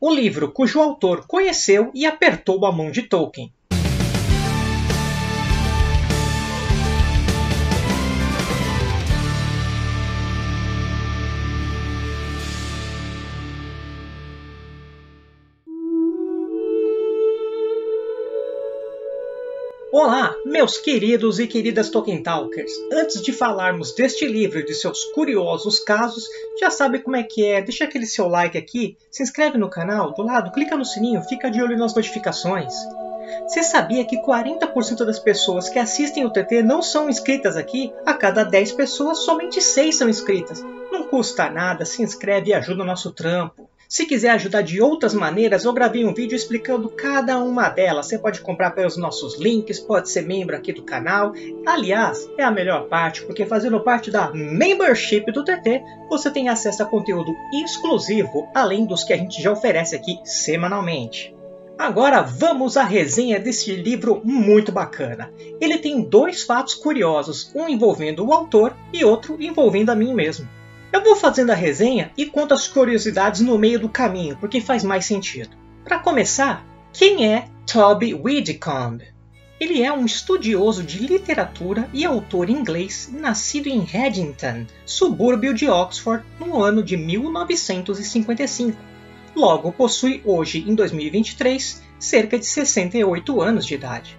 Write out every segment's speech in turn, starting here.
o livro cujo autor conheceu e apertou a mão de Tolkien. Olá, meus queridos e queridas Tolkien Talkers! Antes de falarmos deste livro e de seus curiosos casos, já sabe como é que é, deixa aquele seu like aqui, se inscreve no canal, do lado, clica no sininho, fica de olho nas notificações. Você sabia que 40% das pessoas que assistem o TT não são inscritas aqui? A cada 10 pessoas, somente 6 são inscritas. Não custa nada, se inscreve e ajuda o nosso trampo. Se quiser ajudar de outras maneiras, eu gravei um vídeo explicando cada uma delas. Você pode comprar pelos nossos links, pode ser membro aqui do canal. Aliás, é a melhor parte, porque fazendo parte da membership do TT, você tem acesso a conteúdo exclusivo, além dos que a gente já oferece aqui semanalmente. Agora vamos à resenha desse livro muito bacana. Ele tem dois fatos curiosos, um envolvendo o autor e outro envolvendo a mim mesmo. Eu vou fazendo a resenha e conto as curiosidades no meio do caminho, porque faz mais sentido. Para começar, quem é Toby Whitcomb? Ele é um estudioso de literatura e autor inglês nascido em Reddington, subúrbio de Oxford, no ano de 1955. Logo, possui hoje, em 2023, cerca de 68 anos de idade.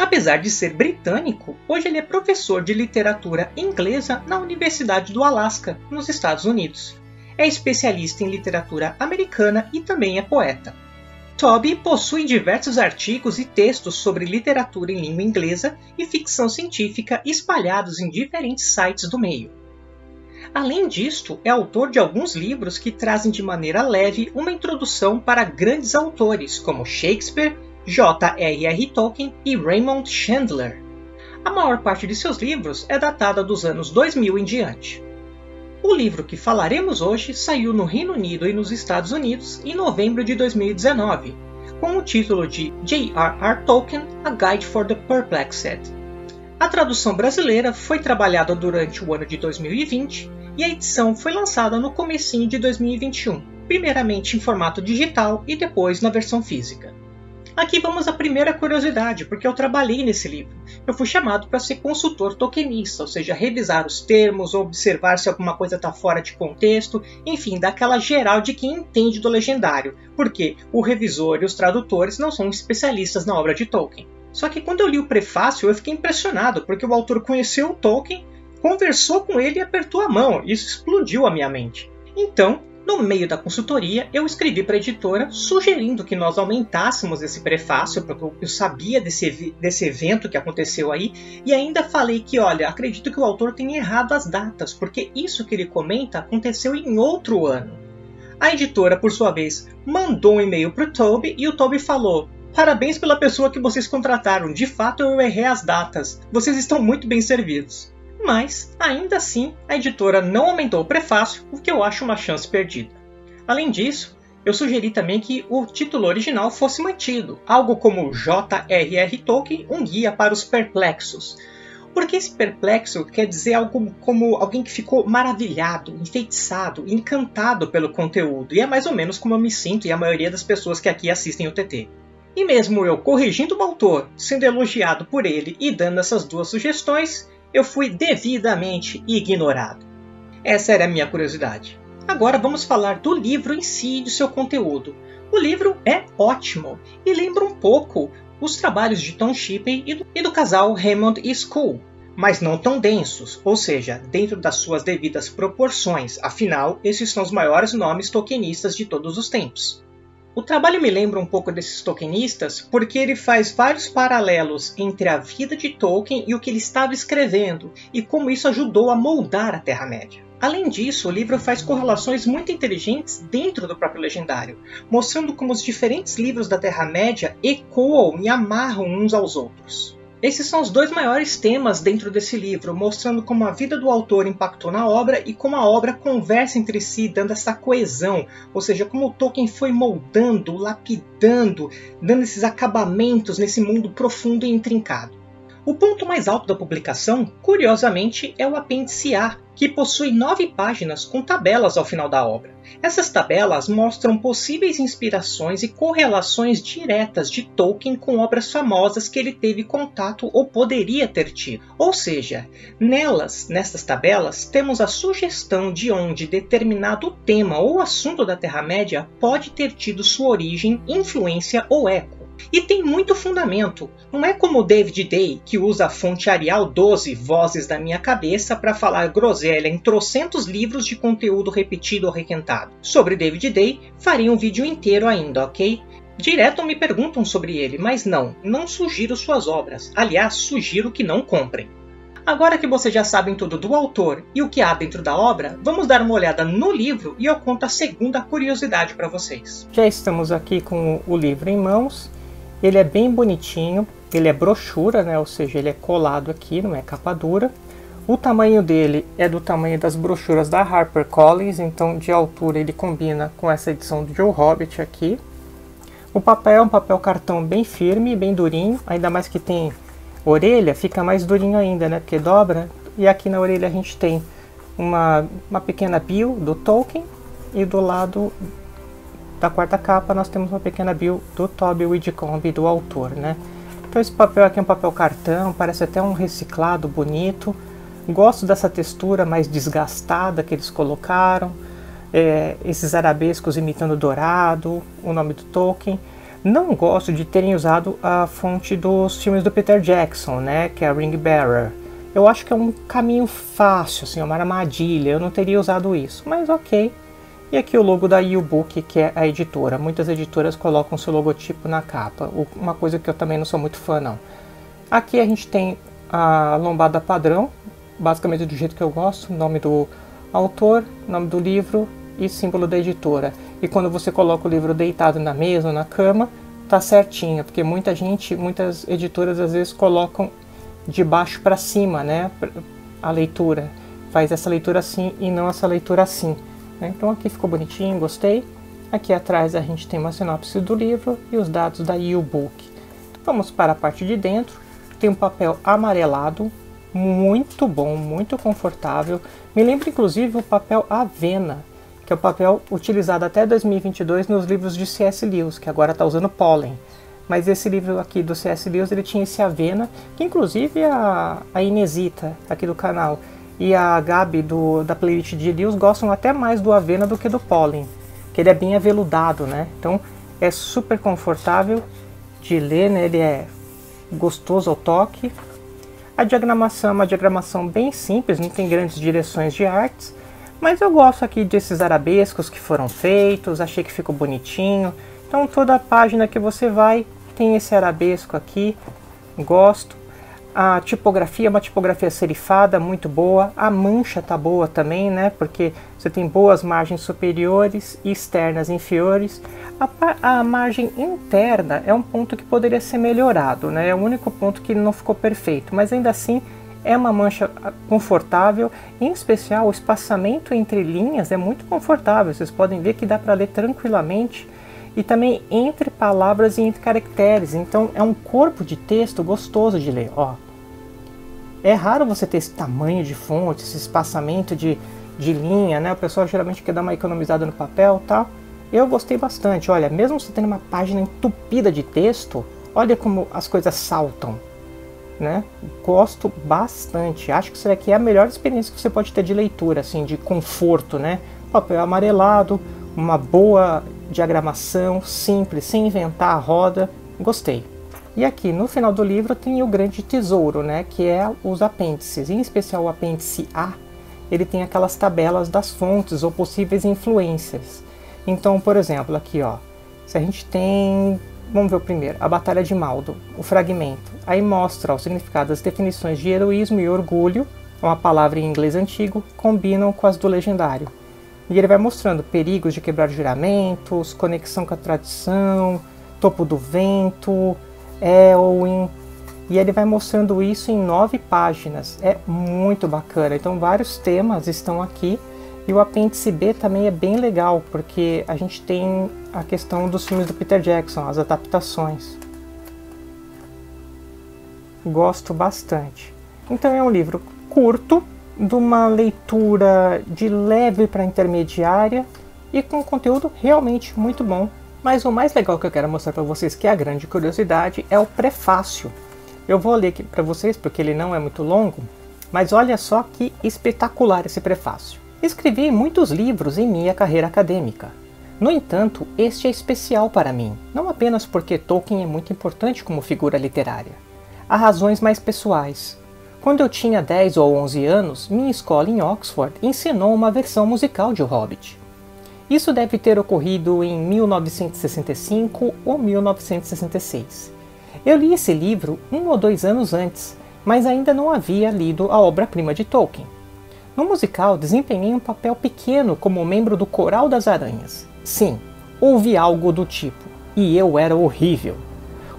Apesar de ser britânico, hoje ele é professor de literatura inglesa na Universidade do Alasca, nos Estados Unidos. É especialista em literatura americana e também é poeta. Toby possui diversos artigos e textos sobre literatura em língua inglesa e ficção científica espalhados em diferentes sites do meio. Além disto, é autor de alguns livros que trazem de maneira leve uma introdução para grandes autores como Shakespeare, J.R.R. Tolkien e Raymond Chandler. A maior parte de seus livros é datada dos anos 2000 em diante. O livro que falaremos hoje saiu no Reino Unido e nos Estados Unidos em novembro de 2019, com o título de J.R.R. Tolkien A Guide for the Perplexed. A tradução brasileira foi trabalhada durante o ano de 2020 e a edição foi lançada no comecinho de 2021, primeiramente em formato digital e depois na versão física. Aqui vamos à primeira curiosidade, porque eu trabalhei nesse livro. Eu fui chamado para ser consultor tokenista, ou seja, revisar os termos, observar se alguma coisa está fora de contexto, enfim, daquela geral de quem entende do legendário, porque o revisor e os tradutores não são especialistas na obra de Tolkien. Só que quando eu li o prefácio, eu fiquei impressionado, porque o autor conheceu o Tolkien, conversou com ele e apertou a mão. Isso explodiu a minha mente. Então, no meio da consultoria, eu escrevi para a editora sugerindo que nós aumentássemos esse prefácio, porque eu sabia desse, desse evento que aconteceu aí, e ainda falei que, olha, acredito que o autor tenha errado as datas, porque isso que ele comenta aconteceu em outro ano. A editora, por sua vez, mandou um e-mail para o Toby e o Toby falou: Parabéns pela pessoa que vocês contrataram, de fato eu errei as datas, vocês estão muito bem servidos mas ainda assim a editora não aumentou o prefácio, o que eu acho uma chance perdida. Além disso, eu sugeri também que o título original fosse mantido, algo como J.R.R. Tolkien, um guia para os perplexos. Porque esse perplexo quer dizer algo como alguém que ficou maravilhado, enfeitiçado, encantado pelo conteúdo, e é mais ou menos como eu me sinto e a maioria das pessoas que aqui assistem o TT. E mesmo eu corrigindo o autor, sendo elogiado por ele e dando essas duas sugestões, eu fui devidamente ignorado. Essa era a minha curiosidade. Agora vamos falar do livro em si e do seu conteúdo. O livro é ótimo e lembra um pouco os trabalhos de Tom Shippey e do, e do casal Hammond e School, mas não tão densos, ou seja, dentro das suas devidas proporções, afinal, esses são os maiores nomes tokenistas de todos os tempos. O trabalho me lembra um pouco desses tokenistas porque ele faz vários paralelos entre a vida de Tolkien e o que ele estava escrevendo e como isso ajudou a moldar a Terra-média. Além disso, o livro faz correlações muito inteligentes dentro do próprio legendário, mostrando como os diferentes livros da Terra-média ecoam e amarram uns aos outros. Esses são os dois maiores temas dentro desse livro, mostrando como a vida do autor impactou na obra e como a obra conversa entre si, dando essa coesão, ou seja, como Tolkien foi moldando, lapidando, dando esses acabamentos nesse mundo profundo e intrincado. O ponto mais alto da publicação, curiosamente, é o apêndice A, que possui nove páginas com tabelas ao final da obra. Essas tabelas mostram possíveis inspirações e correlações diretas de Tolkien com obras famosas que ele teve contato ou poderia ter tido. Ou seja, nelas, nessas tabelas, temos a sugestão de onde determinado tema ou assunto da Terra-média pode ter tido sua origem, influência ou eco. E tem muito fundamento. Não é como o David Day, que usa a fonte Arial 12 Vozes da Minha Cabeça para falar groselha em trocentos livros de conteúdo repetido ou requentado. Sobre David Day, faria um vídeo inteiro ainda, ok? Direto me perguntam sobre ele, mas não, não sugiro suas obras. Aliás, sugiro que não comprem. Agora que vocês já sabem tudo do autor e o que há dentro da obra, vamos dar uma olhada no livro e eu conto a segunda curiosidade para vocês. Já estamos aqui com o livro em mãos ele é bem bonitinho, ele é brochura, né? ou seja, ele é colado aqui, não é capa dura. O tamanho dele é do tamanho das brochuras da HarperCollins, então de altura ele combina com essa edição do Joe Hobbit aqui. O papel é um papel cartão bem firme, bem durinho, ainda mais que tem orelha, fica mais durinho ainda, né? Porque dobra. E aqui na orelha a gente tem uma, uma pequena bio do Tolkien e do lado da quarta capa nós temos uma pequena bio do Toby Widcombe, do autor, né? Então esse papel aqui é um papel cartão, parece até um reciclado bonito. Gosto dessa textura mais desgastada que eles colocaram. É, esses arabescos imitando dourado, o nome do Tolkien. Não gosto de terem usado a fonte dos filmes do Peter Jackson, né, que é a Ring Bearer. Eu acho que é um caminho fácil, assim, uma armadilha. Eu não teria usado isso, mas ok. E aqui o logo da U-Book, que é a editora. Muitas editoras colocam seu logotipo na capa, uma coisa que eu também não sou muito fã não. Aqui a gente tem a lombada padrão, basicamente do jeito que eu gosto, nome do autor, nome do livro e símbolo da editora. E quando você coloca o livro deitado na mesa ou na cama, tá certinho, porque muita gente, muitas editoras às vezes colocam de baixo para cima, né, a leitura. Faz essa leitura assim e não essa leitura assim. Né? Então aqui ficou bonitinho, gostei. Aqui atrás a gente tem uma sinopse do livro e os dados da. Então, vamos para a parte de dentro. Tem um papel amarelado, muito bom, muito confortável. Me lembra inclusive o papel Avena, que é o papel utilizado até 2022 nos livros de C.S. Lewis, que agora está usando pólen. Mas esse livro aqui do C.S. Lewis ele tinha esse Avena, que inclusive a, a Inesita aqui do canal e a Gabi do, da playlist de Lewis gostam até mais do Avena do que do Pollen, que ele é bem aveludado, né? Então é super confortável de ler, né? Ele é gostoso ao toque. A diagramação é uma diagramação bem simples, não tem grandes direções de artes, mas eu gosto aqui desses arabescos que foram feitos, achei que ficou bonitinho. Então toda a página que você vai tem esse arabesco aqui, gosto. A tipografia é uma tipografia serifada muito boa. A mancha tá boa também, né? Porque você tem boas margens superiores e externas inferiores. A, a, margem interna é um ponto que poderia ser melhorado, né? É o único ponto que não ficou perfeito, mas ainda assim é uma mancha ah, confortável. Em especial, o espaçamento entre linhas é muito confortável. Vocês podem ver que dá para ler tranquilamente e também entre palavras e entre caracteres. Então é um corpo de texto gostoso de ler. Ó. É raro você ter esse tamanho de fonte, esse espaçamento de, de linha, né? O pessoal geralmente quer dar uma economizada no papel tal. Eu gostei bastante. Olha, mesmo você tendo uma página entupida de texto, olha como as coisas saltam. Né? Gosto bastante. Acho que isso aqui é a melhor experiência que você pode ter de leitura, assim, de conforto, né? Papel amarelado, uma boa diagramação, simples, sem inventar a roda. Gostei. E aqui no final do livro tem o grande tesouro, né, que é os apêndices, em especial o apêndice A. Ele tem aquelas tabelas das fontes ou possíveis influências. Então, por exemplo, aqui ó, se a gente tem, vamos ver o primeiro, a Batalha de Maldo, o fragmento. Aí mostra o significado das definições de heroísmo e orgulho, uma palavra em inglês antigo, combinam com as do legendário. E ele vai mostrando perigos de quebrar juramentos, conexão com a tradição, topo do vento, Elwin. E ele vai mostrando isso em nove páginas. É muito bacana. Então vários temas estão aqui. E o apêndice B também é bem legal, porque a gente tem a questão dos filmes do Peter Jackson, as adaptações. Gosto bastante. Então é um livro curto, de uma leitura de leve para intermediária e com conteúdo realmente muito bom. Mas o mais legal que eu quero mostrar para vocês, que é a grande curiosidade, é o prefácio. Eu vou ler aqui para vocês porque ele não é muito longo, mas olha só que espetacular esse prefácio. Escrevi muitos livros em minha carreira acadêmica. No entanto, este é especial para mim, não apenas porque Tolkien é muito importante como figura literária. Há razões mais pessoais. Quando eu tinha 10 ou 11 anos, minha escola em Oxford ensinou uma versão musical de O Hobbit. Isso deve ter ocorrido em 1965 ou 1966. Eu li esse livro um ou dois anos antes, mas ainda não havia lido a obra-prima de Tolkien. No musical, desempenhei um papel pequeno como membro do Coral das Aranhas. Sim, houve algo do tipo, e eu era horrível.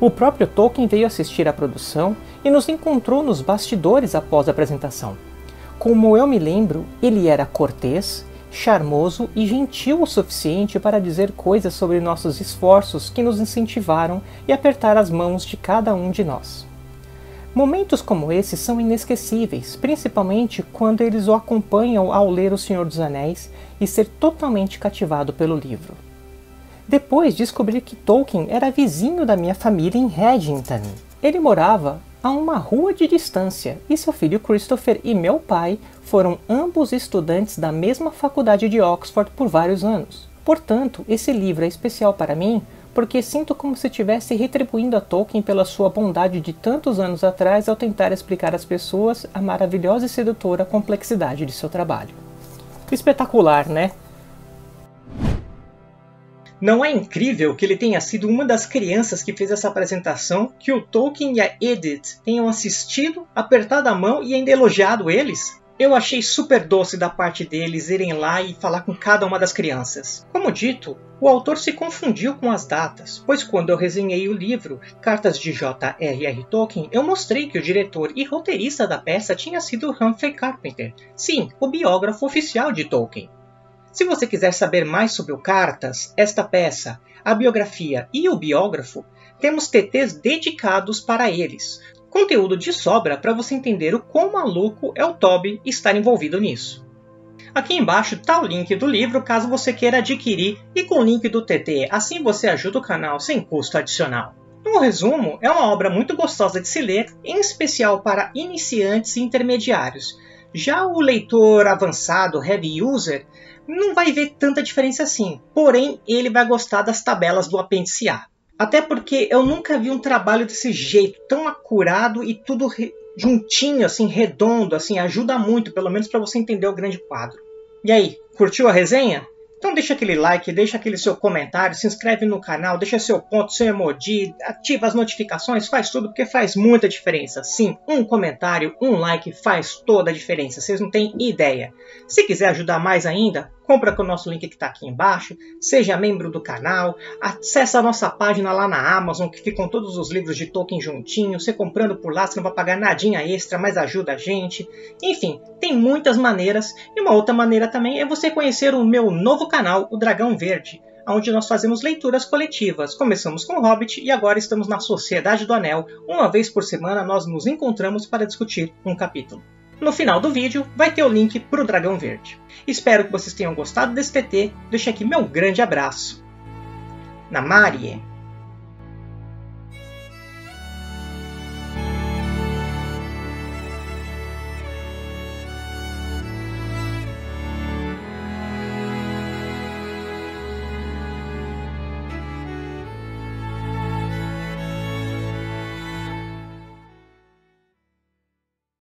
O próprio Tolkien veio assistir à produção e nos encontrou nos bastidores após a apresentação. Como eu me lembro, ele era cortês, charmoso e gentil o suficiente para dizer coisas sobre nossos esforços que nos incentivaram e apertar as mãos de cada um de nós. Momentos como esse são inesquecíveis, principalmente quando eles o acompanham ao ler O Senhor dos Anéis e ser totalmente cativado pelo livro. Depois descobri que Tolkien era vizinho da minha família em Reddington. Ele morava a uma rua de distância e seu filho Christopher e meu pai foram ambos estudantes da mesma faculdade de Oxford por vários anos. Portanto, esse livro é especial para mim porque sinto como se estivesse retribuindo a Tolkien pela sua bondade de tantos anos atrás ao tentar explicar às pessoas a maravilhosa e sedutora complexidade de seu trabalho. Espetacular, né? Não é incrível que ele tenha sido uma das crianças que fez essa apresentação, que o Tolkien e a Edith tenham assistido, apertado a mão e ainda elogiado eles? Eu achei super doce da parte deles irem lá e falar com cada uma das crianças. Como dito, o autor se confundiu com as datas, pois quando eu resenhei o livro Cartas de J.R.R. Tolkien, eu mostrei que o diretor e roteirista da peça tinha sido Humphrey Carpenter, sim, o biógrafo oficial de Tolkien. Se você quiser saber mais sobre o Cartas, esta peça, a biografia e o biógrafo, temos TTs dedicados para eles, Conteúdo de sobra para você entender o quão maluco é o Toby estar envolvido nisso. Aqui embaixo está o link do livro caso você queira adquirir e com o link do TT, assim você ajuda o canal sem custo adicional. No resumo, é uma obra muito gostosa de se ler, em especial para iniciantes e intermediários. Já o leitor avançado, heavy user, não vai ver tanta diferença assim, porém ele vai gostar das tabelas do apêndice A. Até porque eu nunca vi um trabalho desse jeito, tão acurado e tudo juntinho, assim, redondo, assim, ajuda muito, pelo menos para você entender o grande quadro. E aí, curtiu a resenha? Então deixa aquele like, deixa aquele seu comentário, se inscreve no canal, deixa seu ponto, seu emoji, ativa as notificações, faz tudo porque faz muita diferença. Sim, um comentário, um like faz toda a diferença, vocês não têm ideia. Se quiser ajudar mais ainda, compra com o nosso link que está aqui embaixo, seja membro do canal, acessa a nossa página lá na Amazon, que ficam todos os livros de Tolkien juntinho. Você comprando por lá, você não vai pagar nadinha extra, mas ajuda a gente. Enfim, tem muitas maneiras. E uma outra maneira também é você conhecer o meu novo canal, o Dragão Verde, onde nós fazemos leituras coletivas. Começamos com Hobbit e agora estamos na Sociedade do Anel. Uma vez por semana nós nos encontramos para discutir um capítulo. No final do vídeo vai ter o link para o Dragão Verde. Espero que vocês tenham gostado desse TT. Deixo aqui meu grande abraço. Namarie!